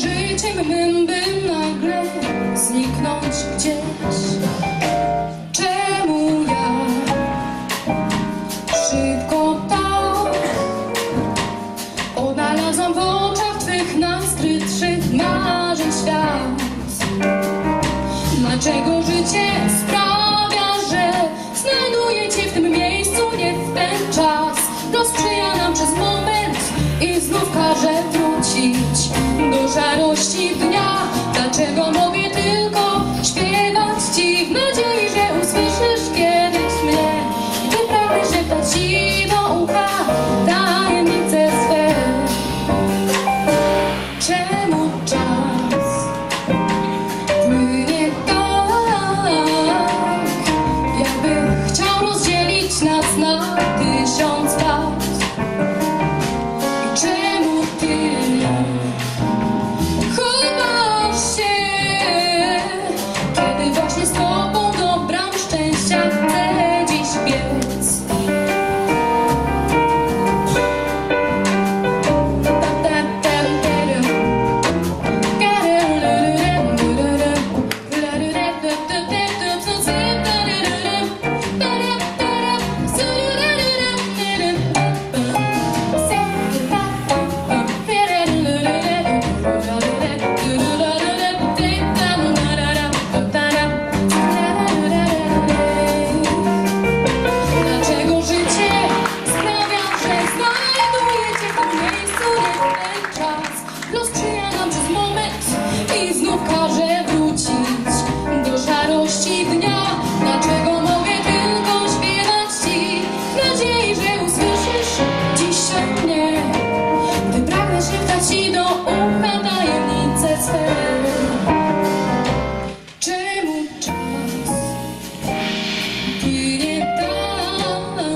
Czym bym by nagle zniknąć gdzieś? Czemu ja szybko tak odnalazłam w oczach Twych najskrytszych marzeń świat? Dlaczego życie sprawia, że znajduję Cię w tym miejscu, nadziei, że usłyszysz dzisiaj mnie? Gdy pragnę szeptać Ci do ucha tajemnice swe. Czemu czas? Płynie tak,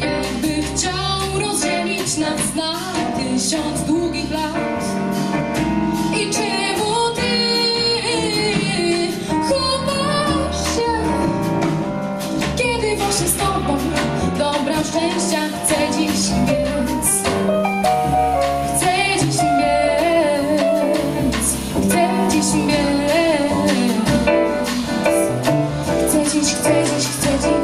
jakby chciał rozdzielić nas na tysiąc długich szczęścia chcę dziś biec? Chcę dziś biec, chcę dziś biec. Chcę dziś, chcę dziś, chcę dziś,